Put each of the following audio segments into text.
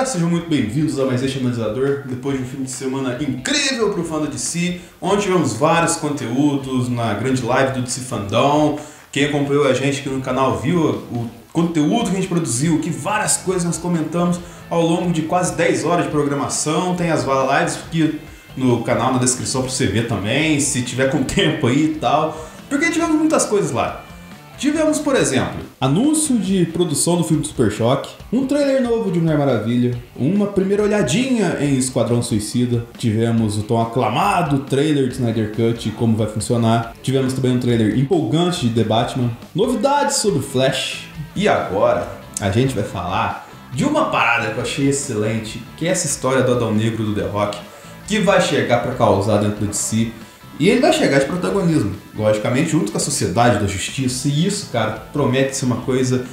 galera, sejam muito bem-vindos a mais este analisador. Depois de um fim de semana incrível pro fã do DC, onde tivemos vários conteúdos na grande live do DC Fandom. Quem acompanhou a gente aqui no canal viu o conteúdo que a gente produziu, que várias coisas nós comentamos ao longo de quase 10 horas de programação. Tem as lives aqui no canal, na descrição para você ver também, se tiver com tempo aí e tal. Porque tivemos muitas coisas lá. Tivemos, por exemplo, anúncio de produção do filme do Super Choque, um trailer novo de Mulher Maravilha, uma primeira olhadinha em Esquadrão Suicida, tivemos o tão aclamado trailer de Snyder Cut e como vai funcionar, tivemos também um trailer empolgante de The Batman, novidades sobre Flash, e agora a gente vai falar de uma parada que eu achei excelente, que é essa história do Adão Negro do The Rock, que vai chegar para causar dentro de si e ele vai chegar de protagonismo, logicamente, junto com a sociedade da justiça. E isso, cara, promete ser uma coisa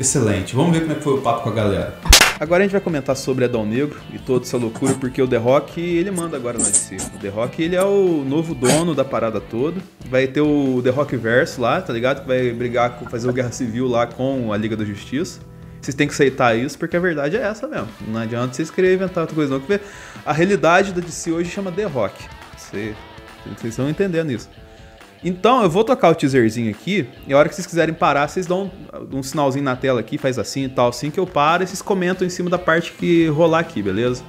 excelente. Vamos ver como é que foi o papo com a galera. Agora a gente vai comentar sobre Adão Negro e toda essa loucura, porque o The Rock, ele manda agora na DC. O The Rock, ele é o novo dono da parada toda. Vai ter o The Rock Verso lá, tá ligado? Que vai brigar, fazer o Guerra Civil lá com a Liga da Justiça. Vocês têm que aceitar isso, porque a verdade é essa mesmo. Não adianta vocês quererem inventar outra coisa não, a realidade da DC hoje chama The Rock. Você vocês estão entendendo isso. Então, eu vou tocar o teaserzinho aqui, e a hora que vocês quiserem parar, vocês dão um, um, sinalzinho na tela aqui, faz assim e tal, assim que eu paro, e vocês comentam em cima da parte que rolar aqui, beleza?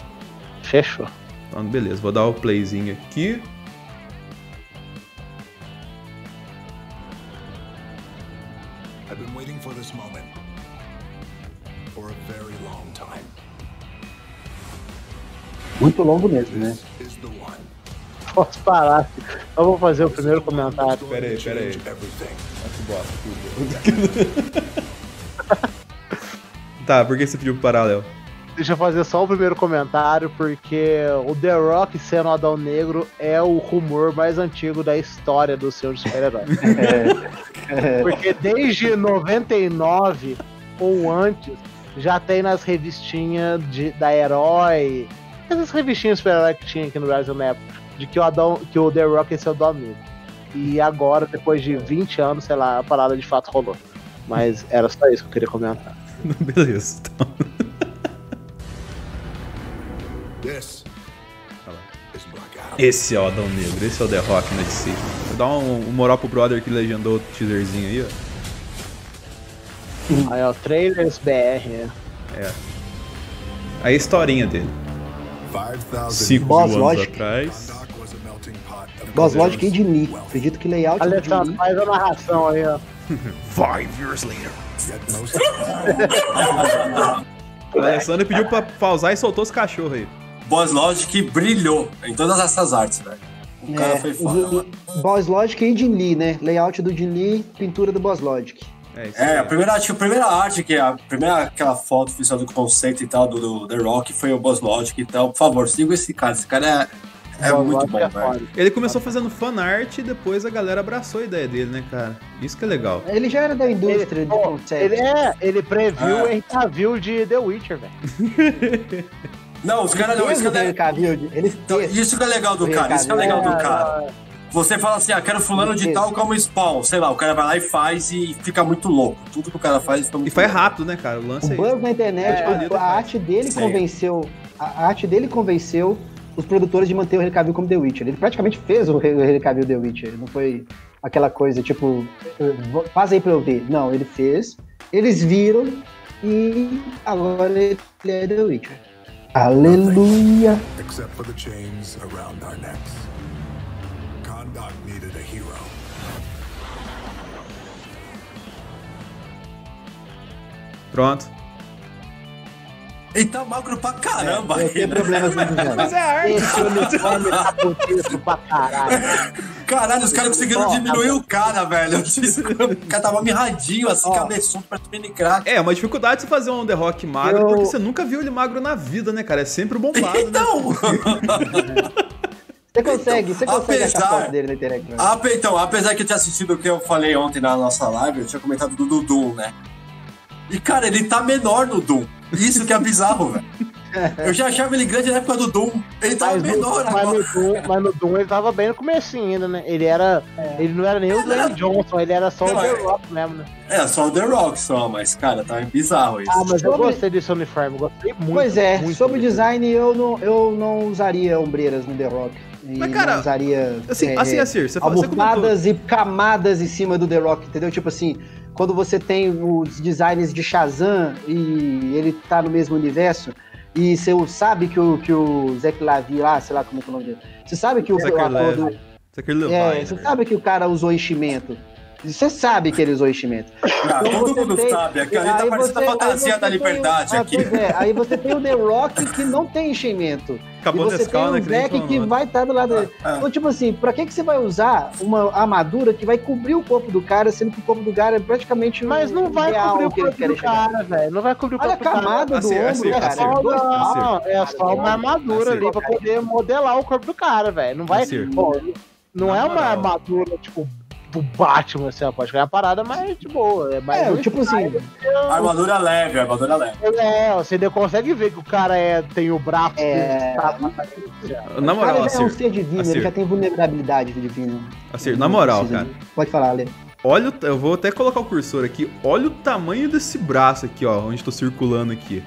Fechou. Então, beleza, vou dar o playzinho aqui. Muito longo mesmo, né? Posso parar. Eu vou fazer o primeiro comentário. Pera aí, pera aí. tá, por que você pediu pro parar, Léo? Deixa eu fazer só o primeiro comentário, porque o The Rock sendo Adão Negro é o rumor mais antigo da história do Senhor dos Super-Heróis. porque desde 99 ou antes, já tem nas revistinhas de, da Herói, essas revistinhas super-herói que tinha aqui no Brasil na época de que o Adão, que o The Rock é seu domingo. E agora, depois de 20 anos, sei lá, a parada de fato rolou. Mas era só isso que eu queria comentar. Beleza, então. Esse é o Adão Negro, esse é o The Rock na DC. Vou dar um, um moral pro brother que legendou o teaserzinho aí, ó. Aí, ó, trailers BR, é. É. Aí a historinha dele. Cinco anos atrás. Boss Logic e de Lee. Acredito que layout Alessandro, faz a narração aí, ó. Five years later. o Alessandro pediu pra pausar e soltou os cachorros aí. Boss Logic brilhou em todas essas artes, velho. O cara é, foi foda. Boss Logic e Jin Lee, né? Layout do Jin Lee, pintura do Boss Logic. É, é a primeira, acho que a primeira arte, que é a primeira aquela foto oficial do conceito e tal, do, do The Rock, foi o Boss Logic e tal. Por favor, siga esse cara. Esse cara é, é muito bom, é velho. Ele começou fazendo fanart e depois a galera abraçou a ideia dele, né, cara? Isso que é legal. Ele já era da indústria ele, de conceito. Ele é, ele previu é. o Henry de The Witcher, velho. Não, os caras não. Isso que, é, então, isso que é legal do cara. Isso que é legal do cara. Você fala assim, ah, quero fulano de tal como spawn. Sei lá, o cara vai lá e faz e fica muito louco. Tudo que o cara faz fica muito E faz rápido, né, cara? O lance o buzz na internet, é, a, a arte dele Sim. convenceu. A arte dele convenceu os produtores de manter o Henry Cavill como The Witcher. Ele praticamente fez o Henry Cavill The Witcher. Não foi aquela coisa tipo, faz aí pra eu ver. Não, ele fez. Eles viram e agora ele é The Witcher. Aleluia! Except for the chains around our necks. Kahndaq needed a hero. Pronto. Ele tá magro pra caramba. É, eu tenho problemas muito Mas é arte. Esse uniforme tá bonito pra caralho. Caralho, os caras conseguiram diminuir o cara, velho. O cara tava mirradinho, assim, cabeçudo pra mini crack. É, uma dificuldade de fazer um The Rock magro, eu... porque você nunca viu ele magro na vida, né, cara? É sempre bombado, né? então... né? Você consegue, você consegue apesar, achar foto dele na internet. Né? Então, apesar que eu tinha assistido o que eu falei ontem na nossa live, eu tinha comentado do Doom, né? E, cara, ele tá menor no Doom. Isso que é bizarro, velho. Eu já achava ele grande na época do Doom. Ele tava mas menor no, mas no, Doom, mas no Doom ele tava bem no começo ainda, né? Ele era. É. Ele não era nem o Dwayne Johnson, ele era só não, o The Rock mesmo, né? É, só o The Rock só, mas, cara, tá bizarro isso. Ah, mas eu gostei desse uniforme, gostei muito. Pois é, muito sobre o design, eu não, eu não usaria ombreiras no The Rock. Mas, cara, usaria. Assim, é, assim, assim, você almofadas você e camadas em cima do The Rock, entendeu? Tipo assim, quando você tem os designs de Shazam e ele tá no mesmo universo, e você sabe que o, que o Lavi lá, sei lá como é, é o nome dele, você sabe que o, Zach ator é, você né? sabe que o cara usou enchimento. Você sabe que ele usou enchimento. Ah, então todo mundo tem, sabe. Aqui tá parecendo a fantasia da liberdade um, aqui. Ah, é, aí você tem o The Rock que não tem enchimento. Acabou e você tem o Zack que vai estar tá do lado dele. Ah, ah. Então, tipo assim, pra que, que você vai usar uma armadura que vai cobrir o corpo do cara, sendo que o corpo do cara é praticamente Mas não vai cobrir o corpo do cara, velho. Não vai cobrir o corpo do cara. Olha a camada do assim, ombro, assim, cara. É só, não, é só uma armadura ali pra poder modelar o corpo do cara, velho. Não vai... Pô, não é uma armadura, tipo, do Batman, assim, pode ganhar parada, mas de boa. É, mais é tipo assim. Armadura leve, armadura leve. É, você consegue ver que o cara é, tem o braço. É... Na moral, o cara já é um ser divino, ele já tem vulnerabilidade divina. Assim, na moral, cara. Pode falar, Lê. Olha, eu vou até colocar o cursor aqui. Olha o tamanho desse braço aqui, ó, onde tô circulando aqui.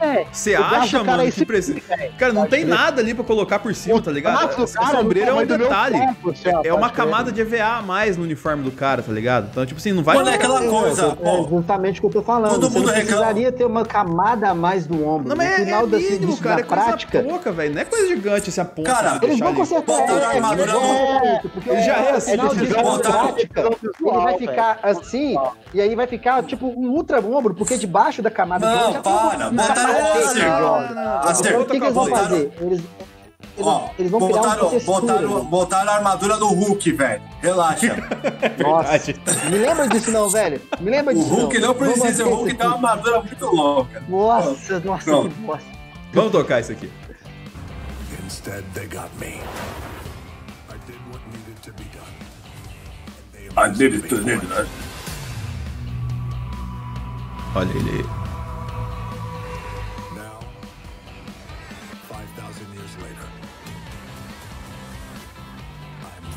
É, Você acha, mano, que precisa. Cara, não tem nada ali pra colocar por cima, tá ligado? Nossa, a sombreira é um detalhe. Corpo, é uma camada de EVA a mais no uniforme do cara, tá ligado? Então, tipo assim, não vai. Mano, é aquela coisa. É, justamente o que eu tô falando. Todo mundo precisaria ter uma camada a mais do ombro. Não, mas no final é, é mínimo, da, cara. É prática. pouca, velho. Não é coisa gigante essa ponta. Cara, eles vão consertar. Ele já é assim. prática. Ele vai ficar assim, e aí vai ficar tipo um ultra ombro, porque debaixo da camada. Não, para. Botaram o que, que eles vão fazer? Eles, Ó, eles vão botaram, botaram, botaram a armadura do Hulk, velho. Relaxa. Nossa. Me lembra disso não, velho. Me lembra disso O Hulk não, não precisa. O Hulk tem uma armadura muito louca. Nossa, nossa, Pronto. que bosta. Vamos tocar isso aqui. Instead, they got me. I did what needed to be done. I did it to Olha ele.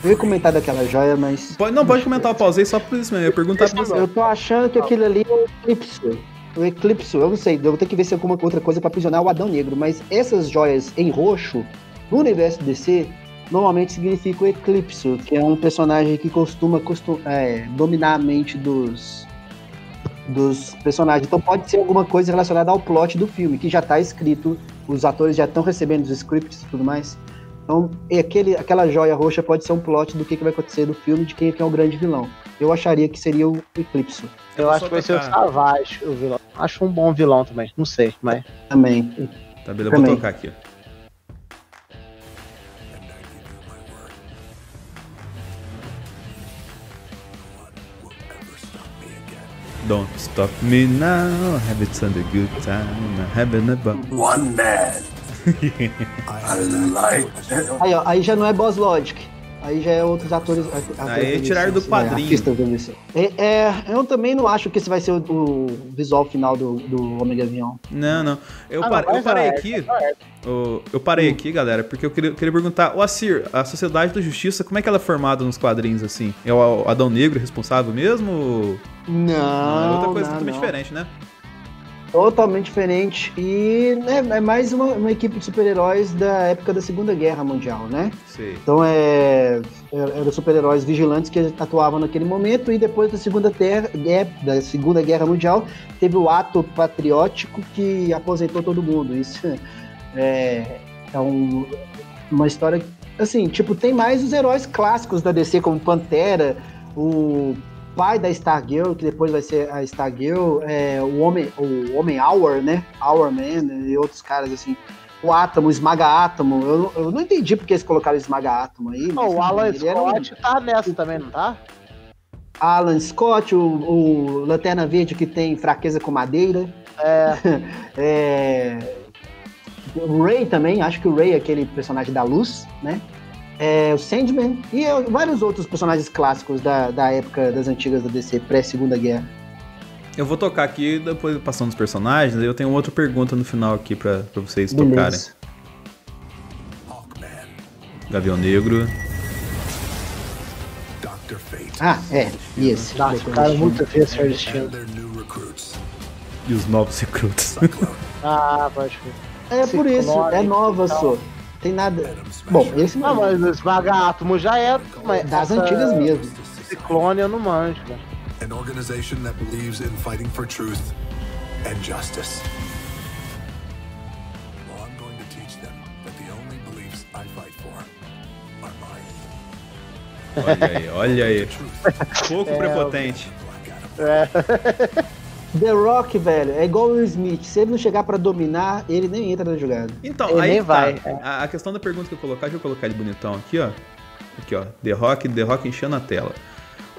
Eu ia comentar daquela joia, mas. Pode, não, pode comentar, eu pausei só por isso mesmo. Eu ia perguntar pra você. Eu tô achando que aquilo ali é o Eclipse. O Eclipse, eu não sei, eu vou ter que ver se é alguma outra coisa pra aprisionar o Adão Negro, mas essas joias em roxo, no universo DC, normalmente significa o Eclipse, que é um personagem que costuma, costuma é, dominar a mente dos, dos personagens. Então pode ser alguma coisa relacionada ao plot do filme, que já tá escrito, os atores já estão recebendo os scripts e tudo mais. Então, aquele, aquela joia roxa pode ser um plot do que, que vai acontecer no filme, de quem é, é o grande vilão. Eu acharia que seria o Eclipse. Eu, acho que vai ser o Savage, o vilão. Acho um bom vilão também, não sei, mas. Também. Tá, beleza, eu vou tocar aqui. Don't stop me now, have it a good time, having a One man aí, ó, aí já não é Boss Logic. Aí já é outros atores. Aí tiraram do quadrinho. É, é, eu também não acho que esse vai ser o, o visual final do, do Omega Avião. Não, não. Eu, ah, par, não, eu parei aqui. Eu, eu parei hum. aqui, galera, porque eu queria, queria perguntar: o Assir, a Sociedade da Justiça, como é que ela é formada nos quadrinhos assim? É o Adão Negro responsável mesmo? Não. não é outra coisa não, totalmente diferente, né? Totalmente diferente. E né, é mais uma, uma equipe de super-heróis da época da Segunda Guerra Mundial, né? Sim. Então é. é eram super-heróis vigilantes que atuavam naquele momento e depois da Segunda, terra, é, da Segunda Guerra Mundial teve o ato patriótico que aposentou todo mundo. Isso é, é um, uma história. Assim, tipo, tem mais os heróis clássicos da DC, como Pantera, o pai da Stargirl, que depois vai ser a Stargirl, é, o Homem, o Homem Hour, né? Hour Man e outros caras assim. O Átomo, Esmaga Átomo. Eu, eu não entendi porque eles colocaram Esmaga Átomo aí. O Alan Scott um... tá nessa também, não tá? Alan Scott, o, o, Lanterna Verde que tem fraqueza com madeira. É. é... O Ray também, acho que o Ray é aquele personagem da luz, né? É, o Sandman e vários outros personagens clássicos da, da época das antigas da DC, pré-segunda guerra. Eu vou tocar aqui, depois passando os personagens, eu tenho outra pergunta no final aqui pra, pra vocês Beleza. tocarem. Gavião Negro. Ah, é, isso. Nossa, cara, muito feio esse destino. E os novos recrutas. ah, pode ver. É por isso, é nova só. Tem nada. Bom, esse não. mas o Esmaga-Átomo já é. Mas das antigas mesmo. Ciclone eu não manjo, cara. An organization that believes in fighting for truth and justice. Well, I'm going to teach them that the only beliefs I fight for are mine. Olha aí, olha aí. Pouco é, prepotente. É. The Rock, velho, é igual o Will Smith. Se ele não chegar para dominar, ele nem entra na jogada. Então, ele aí nem tá. vai. A, a, questão da pergunta que eu colocar, deixa eu colocar ele bonitão aqui, ó. Aqui, ó. The Rock, The Rock enchendo a tela.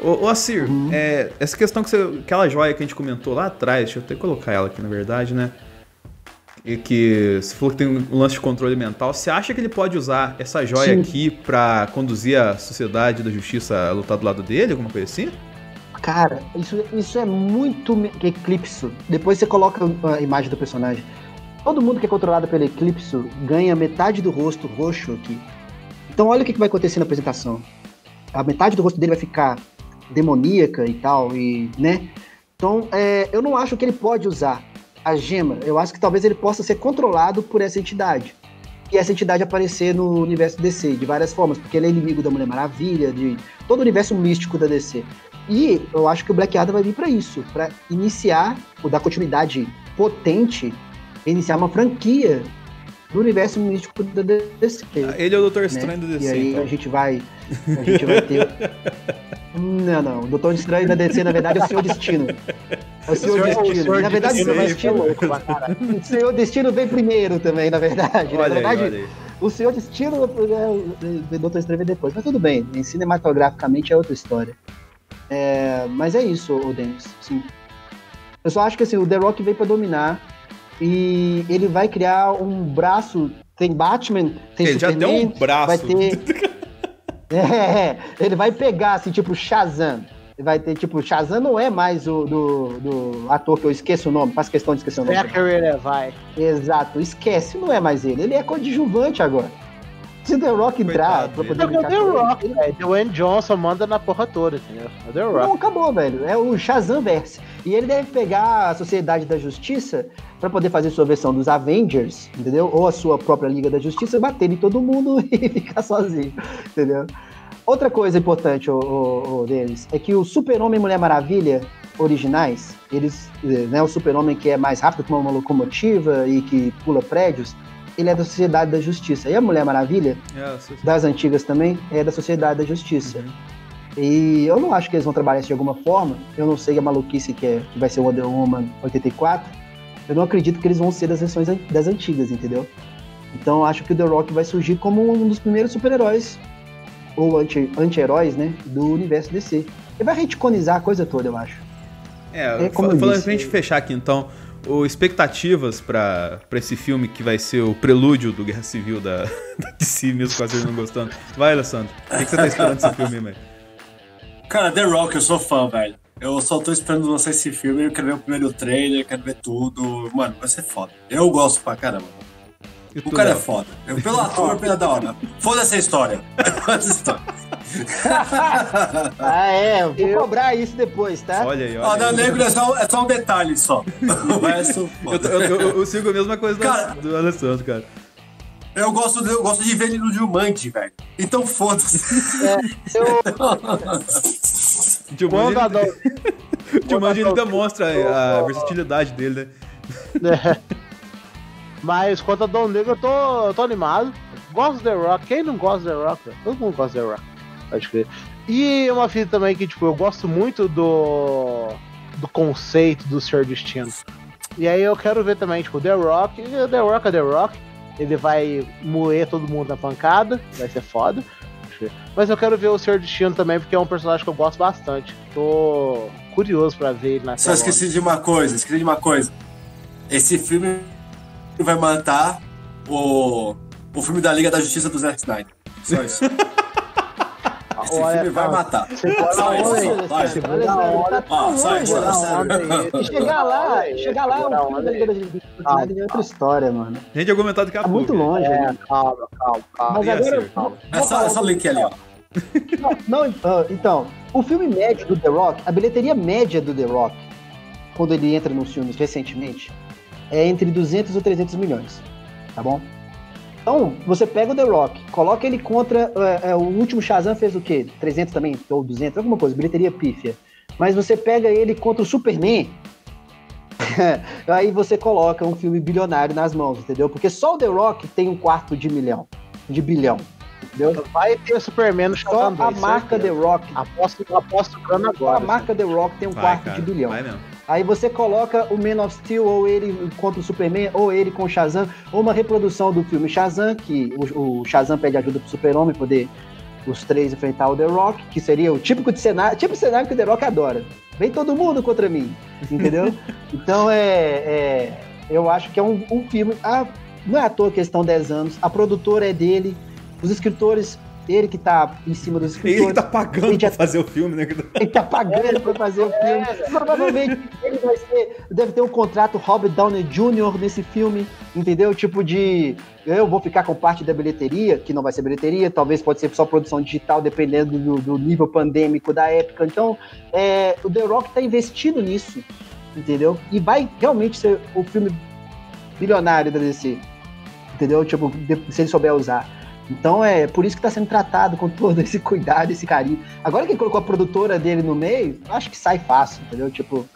Ô, ô Assir, uhum. é, essa questão que você. Aquela joia que a gente comentou lá atrás, deixa eu até colocar ela aqui, na verdade, né? E que você falou que tem um lance de controle mental. Você acha que ele pode usar essa joia Sim. aqui para conduzir a sociedade da justiça a lutar do lado dele, alguma coisa assim? Cara, isso, isso é muito eclipse. Depois você coloca a imagem do personagem. Todo mundo que é controlado pelo eclipse ganha metade do rosto roxo aqui. Então olha o que vai acontecer na apresentação. A metade do rosto dele vai ficar demoníaca e tal, e, né? Então, é, eu não acho que ele pode usar a gema. Eu acho que talvez ele possa ser controlado por essa entidade. E essa entidade aparecer no universo DC de várias formas, porque ele é inimigo da Mulher Maravilha, de todo o universo místico da DC. E eu acho que o Black Adam vai vir para isso, para iniciar, ou dar continuidade potente, iniciar uma franquia do universo místico da DC. Ah, ele é o Doutor Estranho né? do DC. E aí então. a gente vai. A gente vai ter. Não, não. O Doutor Estranho da DC, na verdade, é o Senhor Destino. É o Senhor, o senhor Destino. Senhor na verdade, o Senhor Destino. o Senhor Destino vem primeiro também, na verdade. Olha na verdade, aí, aí. o Senhor Destino é, o Doutor Estranho vem depois. Mas tudo bem, cinematograficamente é outra história. É, mas é isso, o Dennis. Sim. Eu só acho que assim, o The Rock veio para dominar e ele vai criar um braço. Tem Batman, tem ele Superman. já deu um braço. Vai ter. é, ele vai pegar, assim, tipo Shazam. Vai ter, tipo, Shazam não é mais o do, do ator que eu esqueço o nome, faço questão de esquecer o nome. Zachary vai. Exato, esquece, não é mais ele. Ele é coadjuvante agora. Se o The Rock entrar pra poder brincar The Rock, ele... velho. Dwayne Johnson manda na porra toda, entendeu? É o The Rock. Não, acabou, velho. É o Shazam Verse. E ele deve pegar a Sociedade da Justiça para poder fazer sua versão dos Avengers, entendeu? Ou a sua própria Liga da Justiça, bater em todo mundo e ficar sozinho, entendeu? Outra coisa importante, o, o, o deles, é que o Super-Homem e Mulher Maravilha originais, eles, né, o Super-Homem que é mais rápido que uma locomotiva e que pula prédios, ele é da Sociedade da Justiça. E a Mulher Maravilha, é, das antigas também, é da Sociedade da Justiça. Uhum. E eu não acho que eles vão trabalhar isso de alguma forma. Eu não sei a maluquice que, é, que vai ser o Wonder Woman 84. Eu não acredito que eles vão ser das versões das antigas, entendeu? Então eu acho que o The Rock vai surgir como um dos primeiros super-heróis, ou anti-heróis, né, do universo DC. Ele vai reticonizar a coisa toda, eu acho. É, é como falando pra gente fechar aqui então, o expectativas para esse filme que vai ser o prelúdio do Guerra Civil da, da DC, mesmo quase não gostando. Vai, Alessandro. O que, que você tá esperando desse filme, velho? Cara, The Rock, eu sou fã, velho. Eu só tô esperando lançar esse filme, eu quero ver o primeiro trailer, quero ver tudo. Mano, vai ser foda. Eu gosto pra caramba. O cara é foda. Eu, pelo ator, pela da hora. Foda essa história. Foda essa história. ah, é, eu vou eu... cobrar isso depois, tá? Olha aí, olha. Ó, aí. Negro é só, é só um detalhe só. O resto. eu, eu, eu, sigo a mesma coisa cara, do, do Alessandro, cara. Eu gosto, de, eu gosto de ver ele no Jumanji, velho. Então foda-se. É, eu... Jumanji, ele... Jumanji ele demonstra a versatilidade dele, né? É. Mas quanto a Dom Negro, eu tô, eu tô animado. Gosto do The Rock. Quem não gosta do The Rock? Todo mundo gosta do The Rock. Pode crer. E uma fita também que, tipo, eu gosto muito do, do conceito do Senhor Destino. E aí eu quero ver também, tipo, The Rock. The Rock é The Rock. Ele vai moer todo mundo na pancada. Vai ser foda. Mas eu quero ver o Senhor Destino também, porque é um personagem que eu gosto bastante. Tô curioso pra ver ele na Só esqueci de uma coisa, esqueci de uma coisa. Esse filme vai matar o, o filme da Liga da Justiça do Zack Snyder. Só isso. Esse filme vai matar. Sai, sai, sai. Chegar lá, chegar lá, o filme da Liga da Justiça é outra história, mano. A gente argumentado daqui a tá pouco. muito longe. É, né? calma, calma, calma. Mas agora, é só, link ali, ó. Não, não, então, o filme médio do The Rock, a bilheteria média do The Rock, quando ele entra nos filmes recentemente, é entre 200 e 300 milhões, tá bom? Então, você pega o The Rock, coloca ele contra. É, é, o último Shazam fez o quê? 300 também? Ou 200? Alguma coisa, bilheteria pífia. Mas você pega ele contra o Superman. aí você coloca um filme bilionário nas mãos, entendeu? Porque só o The Rock tem um quarto de milhão, de bilhão. Entendeu? Vai ter Superman no Shazam Só a marca The Rock. Aposto, aposto agora. a marca The Rock tem um vai, quarto cara, de bilhão. Vai mesmo. Aí você coloca o Man of Steel, ou ele contra o Superman, ou ele com o Shazam, ou uma reprodução do filme Shazam, que o, o Shazam pede ajuda pro Super-Homem poder os três enfrentar o The Rock, que seria o típico de cenário, tipo de cenário que o The Rock adora. Vem todo mundo contra mim, entendeu? então é, é, eu acho que é um, um filme. Ah, não é à toa que estão 10 anos, a produtora é dele, os escritores ele que tá em cima dos escritores. Ele que tá pagando ele pra fazer o filme, né? Ele tá pagando pra fazer o filme. Provavelmente ele vai ser. Deve ter um contrato Robert Downey Jr. nesse filme, entendeu? Tipo de. Eu vou ficar com parte da bilheteria, que não vai ser bilheteria, talvez pode ser só produção digital, dependendo do, do nível pandêmico da época. Então, é, o The Rock tá investindo nisso, entendeu? E vai realmente ser o filme bilionário da DC. Entendeu? Tipo, se ele souber usar. Então é por isso que está sendo tratado com todo esse cuidado, esse carinho. Agora que ele colocou a produtora dele no meio, acho que sai fácil, entendeu? Tipo,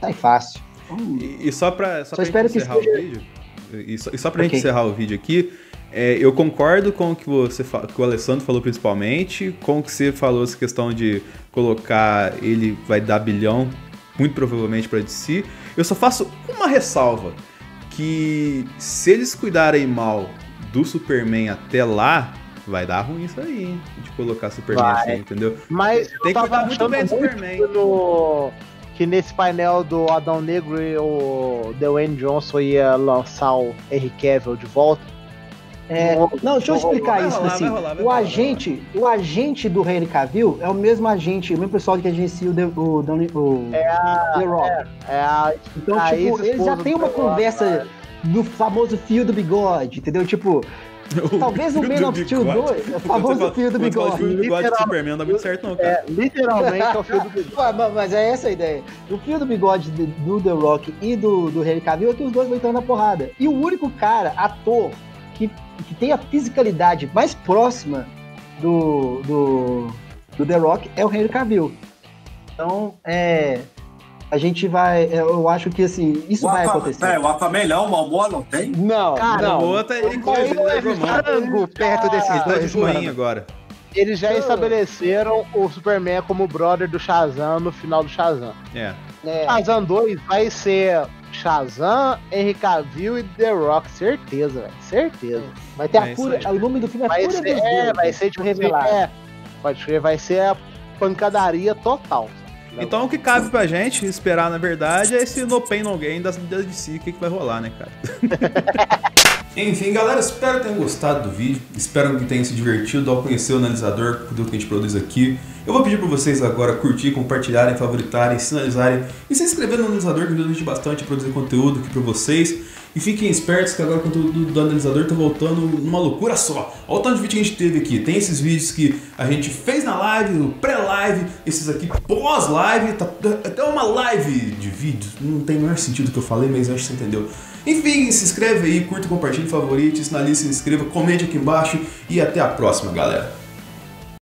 sai fácil. e, e, só para só, só pra gente encerrar o vídeo, e só, e só pra okay. gente encerrar o vídeo aqui, é, eu concordo com o que você que o Alessandro falou principalmente, com o que você falou essa questão de colocar ele vai dar bilhão, muito provavelmente para DC. Eu só faço uma ressalva que se eles cuidarem mal do Superman até lá, vai dar ruim isso aí, hein? De colocar Superman vai. assim, entendeu? Mas tem que cuidar muito bem do Superman. No... Que nesse painel do Adão Negro e o Dwayne Johnson ia lançar o Henry Cavill de volta. É, não, deixa eu explicar vai isso rolar, assim. Vai rolar, vai o agente, o agente do Henry Cavill é o mesmo agente, o mesmo pessoal que agencia o, The, o, o, é a, The Rock. É, é a, então, a tipo, eles já tem uma conversa no famoso fio do bigode, entendeu? Tipo, Talvez o Man of Steel 2, o famoso fio do bigode. O fio do bigode do Superman não dá muito certo, não, cara. É, literalmente é o fio do bigode. mas é essa a ideia. O fio do bigode do The Rock e do, do Henry Cavill é que os dois vão entrando na porrada. E o único cara, ator, que, que tem a fisicalidade mais próxima do, do, do The Rock é o Henry Cavill. Então, é a gente vai. É, eu acho que assim, isso o vai Aquaman, acontecer. Peraí, o Aquaman não, o Malmoa não tem? Não, cara, não. O Malmoa tá ele é frango perto desses tá dois. de agora. Eles já estabeleceram o Superman como brother do Shazam no final do Shazam. É. é. Shazam 2 vai ser Shazam, Henry Cavill e The Rock, certeza, velho. Certeza. Vai ter é a pura. O nome do filme é vai Fúria ser, dos É, vai ser tipo revelar. É, pode ser, vai ser a pancadaria total. Então o que cabe pra gente esperar, na verdade, é esse No Pain No Gain das de si, o que, que vai rolar, né, cara? Enfim, galera, espero que tenham gostado do vídeo, espero que tenham se divertido ao conhecer o analisador, o que a gente produz aqui. Eu vou pedir para vocês agora curtir, compartilharem, favoritarem, sinalizarem e se inscrever no analisador, que ajuda a gente bastante a produzir conteúdo aqui para vocês. E fiquem espertos que agora o conteúdo do analisador tá voltando numa loucura só. Olha o tanto de vídeo que a gente teve aqui. Tem esses vídeos que a gente fez na live, o pré-live, esses aqui pós-live, tá até uma live de vídeos. Não tem o menor sentido o que eu falei, mas acho que você entendeu. Enfim, se inscreve aí, curta, compartilhe, favorite, sinalize, se inscreva, comente aqui embaixo e até a próxima, galera.